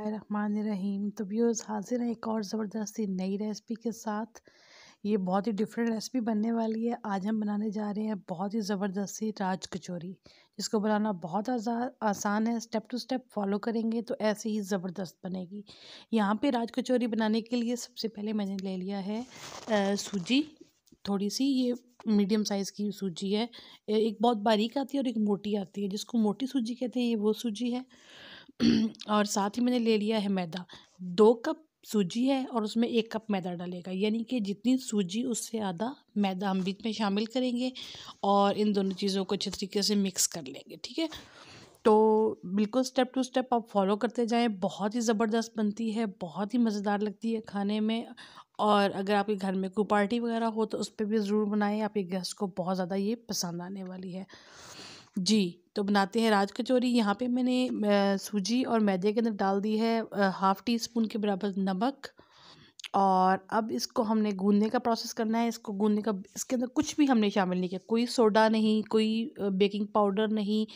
रहीम तो व्यूज़ हाजिर है एक और ज़बरदस्ती नई रेसिपी के साथ। ये बहुत ही डिफरेंट रेसिपी बनने वाली है। आज हम बनाने जा रहे हैं बहुत ही ज़बरदस्ती राज कचौरी जिसको बनाना बहुत आसान है। स्टेप टू स्टेप फॉलो करेंगे तो ऐसे ही ज़बरदस्त बनेगी। यहाँ पे राज कचौरी बनाने के लिए सबसे पहले मैंने ले लिया है आ, सूजी। थोड़ी सी ये मीडियम साइज़ की सूजी है। एक बहुत बारीक आती है और एक मोटी आती है जिसको मोटी सूजी कहते हैं ये वो सूजी है। और साथ ही मैंने ले लिया है मैदा। दो कप सूजी है और उसमें एक कप मैदा डालेगा। यानी कि जितनी सूजी, उससे आधा मैदा हम बीच में शामिल करेंगे और इन दोनों चीज़ों को अच्छे तरीके से मिक्स कर लेंगे, ठीक है? तो बिल्कुल स्टेप टू स्टेप आप फॉलो करते जाएँ। बहुत ही ज़बरदस्त बनती है, बहुत ही मज़ेदार लगती है खाने में। और अगर आपके घर में कोई पार्टी वगैरह हो तो उस पर भी ज़रूर बनाएँ। आपके गेस्ट को बहुत ज़्यादा ये पसंद आने वाली है। जी तो बनाते हैं राज कचौरी। यहाँ पे मैंने सूजी और मैदे के अंदर डाल दी है हाफ़ टी स्पून के बराबर नमक। और अब इसको हमने गूंदने का प्रोसेस करना है। इसको गूंदने का, इसके अंदर कुछ भी हमने शामिल नहीं किया। कोई सोडा नहीं, कोई बेकिंग पाउडर नहीं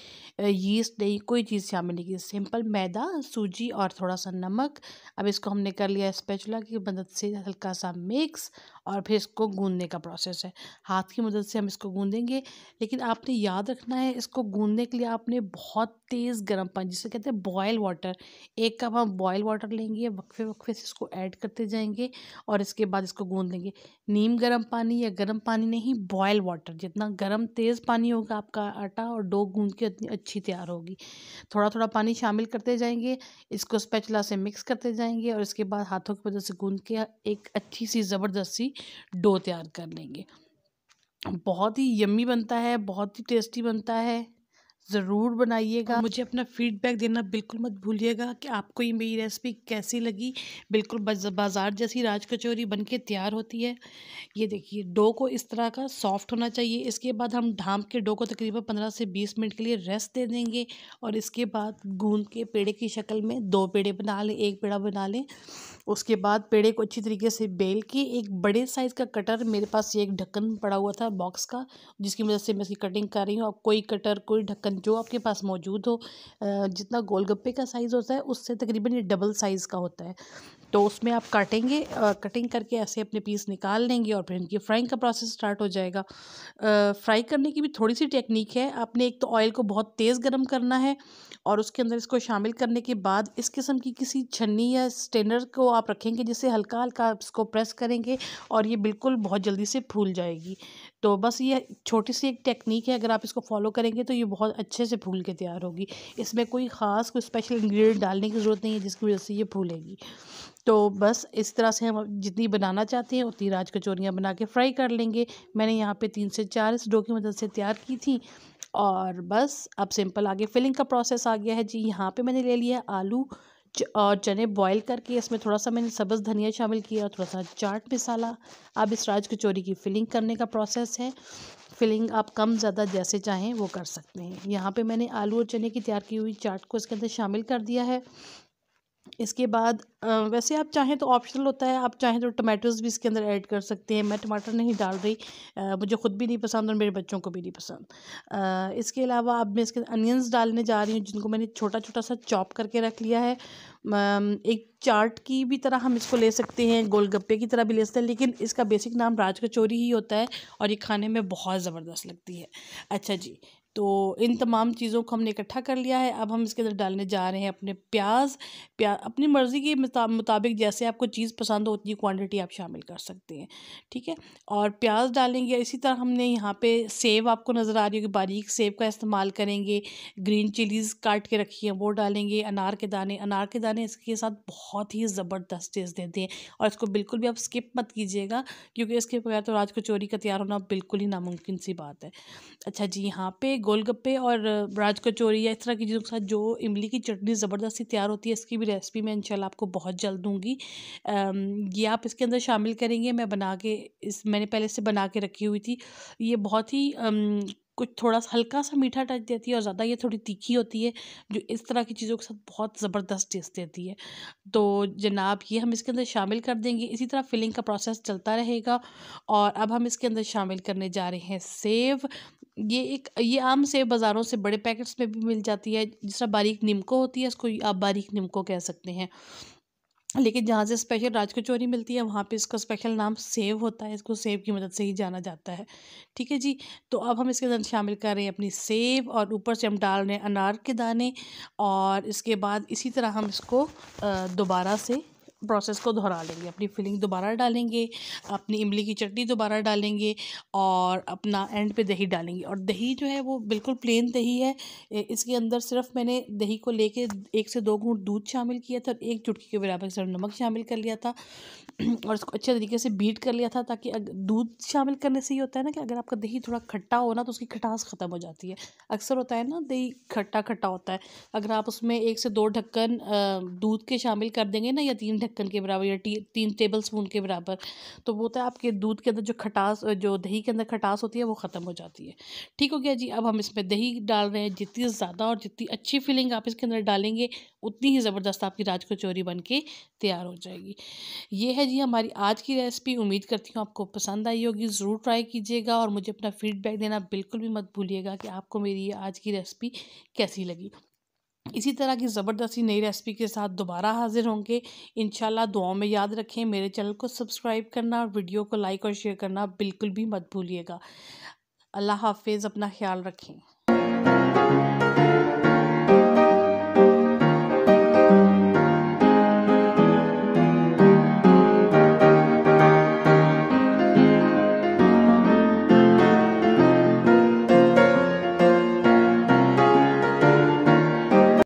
यीस्ट नहीं, कोई चीज़ शामिल नहीं की। सिंपल मैदा, सूजी और थोड़ा सा नमक। अब इसको हमने कर लिया स्पेचुला की मदद से हल्का सा मिक्स और फिर इसको गूंदने का प्रोसेस है। हाथ की मदद से हम इसको गूंदेंगे। लेकिन आपने याद रखना है, इसको गूंदने के लिए आपने बहुत तेज़ गर्म पानी, जिसे कहते हैं बॉयल वाटर एक कप हम बॉयल वाटर लेंगे वक्फे वक्फे से इसको ऐड करते जाएँगे। और इसके बाद इसको गूंद लेंगे। नीम गर्म पानी या गर्म पानी नहीं बॉयल वाटर जितना गर्म तेज़ पानी होगा आपका आटा और डो गूंद के उतनी अच्छी तैयार होगी। थोड़ा थोड़ा पानी शामिल करते जाएँगे, इसको स्पैचला से मिक्स करते जाएँगे और इसके बाद हाथों की वजह से गूंद के एक अच्छी सी ज़बरदस्त डो तैयार कर लेंगे। बहुत ही यम्मी बनता है, बहुत ही टेस्टी बनता है। ज़रूर बनाइएगा। मुझे अपना फीडबैक देना बिल्कुल मत भूलिएगा कि आपको ये मेरी रेसिपी कैसी लगी। बिल्कुल बाज़ार जैसी राज कचौरी बन के तैयार होती है। ये देखिए, डो को इस तरह का सॉफ्ट होना चाहिए। इसके बाद हम ढाँप के डो को तकरीबन पंद्रह से बीस मिनट के लिए रेस्ट दे देंगे और इसके बाद गूंद के पेड़े की शक्ल में दो पेड़े बना लें, एक पेड़ा बना लें। उसके बाद पेड़े को अच्छी तरीके से बेल के एक बड़े साइज़ का कटर मेरे पास ये एक ढक्कन पड़ा हुआ था बॉक्स का, जिसकी वजह से मैं इसकी कटिंग कर रही हूँ। और कोई कटर, कोई ढक्कन जो आपके पास मौजूद हो जितना गोलगप्पे का साइज़ होता है, उससे तकरीबन ये डबल साइज़ का होता है। तो उसमें आप काटेंगे कटिंग करके ऐसे अपने पीस निकाल लेंगे और फिर इनकी फ्राइंग का प्रोसेस स्टार्ट हो जाएगा। फ्राई करने की भी थोड़ी सी टेक्निक है। आपने एक तो ऑयल को बहुत तेज़ गर्म करना है और उसके अंदर इसको शामिल करने के बाद इस किस्म की किसी छन्नी या स्टेनर को आप रखेंगे जिससे हल्का हल्का इसको प्रेस करेंगे और ये बिल्कुल बहुत जल्दी से फूल जाएगी। तो बस ये छोटी सी एक टेक्निक है, अगर आप इसको फॉलो करेंगे तो ये बहुत अच्छे से फूल के तैयार होगी। इसमें कोई ख़ास, कोई स्पेशल इंग्रेडिएंट डालने की ज़रूरत नहीं है, जिसकी वजह से ये फूलेगी। तो बस इस तरह से हम जितनी बनाना चाहते हैं, उतनी राज कचौरियाँ बना के फ्राई कर लेंगे। मैंने यहाँ पे तीन से चार इस डो की मदद से तैयार की थी। और बस अब सिंपल आगे फिलिंग का प्रोसेस आ गया है। जी, यहाँ पे मैंने ले लिया आलू। और चने बॉईल करके इसमें थोड़ा सा मैंने सब्ज़ धनिया शामिल किया थोड़ा सा चाट मसाला। अब इस राज कचौरी की फिलिंग करने का प्रोसेस है। फिलिंग आप कम ज़्यादा जैसे चाहें वो कर सकते हैं। यहाँ पे मैंने आलू और चने की तैयार की हुई चाट को इसके अंदर शामिल कर दिया है। इसके बाद वैसे आप चाहें तो ऑप्शनल होता है, आप चाहें तो टमाटोज़ भी इसके अंदर ऐड कर सकते हैं। मैं टमाटर नहीं डाल रही मुझे ख़ुद भी नहीं पसंद और मेरे बच्चों को भी नहीं पसंद। इसके अलावा अब मैं इसके अनियंस डालने जा रही हूँ, जिनको मैंने छोटा छोटा सा चॉप करके रख लिया है। एक चाट की भी तरह हम इसको ले सकते हैं, गोलगप्पे की तरह भी ले सकते हैं, लेकिन इसका बेसिक नाम राज कचौरी ही होता है और ये खाने में बहुत ज़बरदस्त लगती है। अच्छा जी तो इन तमाम चीज़ों को हमने इकट्ठा कर लिया है। अब हम इसके अंदर डालने जा रहे हैं अपने प्याज, प्या, अपनी मर्ज़ी के मुताबिक जैसे आपको चीज़ पसंद हो, उतनी क्वांटिटी आप शामिल कर सकते हैं, ठीक है? और प्याज डालेंगे, इसी तरह हमने यहाँ पे सेव आपको नज़र आ रही होगी, बारीक सेव का इस्तेमाल करेंगे, ग्रीन चिलीज़ काट के रखी हैं, वो डालेंगे, अनार के दाने, अनार के दाने इसके साथ बहुत ही ज़बरदस्त टेस्ट देते हैं और इसको बिल्कुल भी आप स्किप मत कीजिएगा, क्योंकि इसके बगैर तो राज कचोरी का तैयार होना बिल्कुल ही नामुमकिन सी बात है। अच्छा जी, यहाँ पे गोलगप्पे और राज कचौरी या इस तरह की चीज़ों के साथ जो इमली की चटनी ज़बरदस्ती तैयार होती है, इसकी भी रेसिपी मैं इंशाल्लाह आपको बहुत जल्द दूँगी। ये आप इसके अंदर शामिल करेंगे, मैं बना के इस, मैंने पहले से बना के रखी हुई थी। ये बहुत ही कुछ थोड़ा सा हल्का सा मीठा टच देती है और ज़्यादा ये थोड़ी तीखी होती है, जो इस तरह की चीज़ों के साथ बहुत ज़बरदस्त टेस्ट देती है। तो जनाब, ये हम इसके अंदर शामिल कर देंगे। इसी तरह फिलिंग का प्रोसेस चलता रहेगा और अब हम इसके अंदर शामिल करने जा रहे हैं सेव ये एक, ये आम सेब बाज़ारों से बड़े पैकेट्स में भी मिल जाती है, जिस तरह बारीक निमको होती है, इसको आप बारीक निमको कह सकते हैं। लेकिन जहाँ से स्पेशल राज कचौरी मिलती है, वहाँ पे इसका स्पेशल नाम सेव होता है, इसको सेव की मदद से ही जाना जाता है। ठीक है जी? तो अब हम इसके अंदर शामिल कर रहे हैं अपनी सेव और ऊपर से हम डाल रहे हैं अनार के दाने और इसके बाद इसी तरह हम इसको दोबारा से प्रोसेस को दोहरा लेंगे। अपनी फिलिंग दोबारा डालेंगे, अपनी इमली की चटनी दोबारा डालेंगे और अपना एंड पे दही डालेंगे। और दही जो है वो बिल्कुल प्लेन दही है। इसके अंदर सिर्फ़ मैंने दही को लेके एक से दो घूट दूध शामिल किया था और एक चुटकी के बराबर सिर्फ़ नमक शामिल कर लिया था। और इसको अच्छे तरीके से बीट कर लिया था ताकि दूध शामिल करने से ये होता है ना कि अगर आपका दही थोड़ा खट्टा हो ना तो उसकी खटास ख़त्म हो जाती है। अक्सर होता है ना दही खट्टा खट्टा होता है। अगर आप उसमें एक से दो ढक्कन दूध के शामिल कर देंगे ना या तीन के बराबर या टी, तीन टेबल स्पून के बराबर तो वो होता है आपके दूध के अंदर जो खटास जो दही के अंदर खटास होती है वो ख़त्म हो जाती है। ठीक हो गया जी अब हम इसमें दही डाल रहे हैं। जितनी ज़्यादा और जितनी अच्छी फीलिंग आप इसके अंदर डालेंगे उतनी ही ज़बरदस्त आपकी राज कचौरी बन के तैयार हो जाएगी। ये है जी हमारी आज की रेसिपी उम्मीद करती हूँ आपको पसंद आई होगी। ज़रूर ट्राई कीजिएगा और मुझे अपना फीडबैक देना बिल्कुल भी मत भूलिएगा कि आपको मेरी आज की रेसिपी कैसी लगी। इसी तरह की ज़बरदस्ती नई रेसिपी के साथ दोबारा हाजिर होंगे। इन दुआओं में याद रखें, मेरे चैनल को सब्सक्राइब करना और वीडियो को लाइक और शेयर करना बिल्कुल भी मत भूलिएगा। अल्लाह हाफिज़, अपना ख्याल रखें।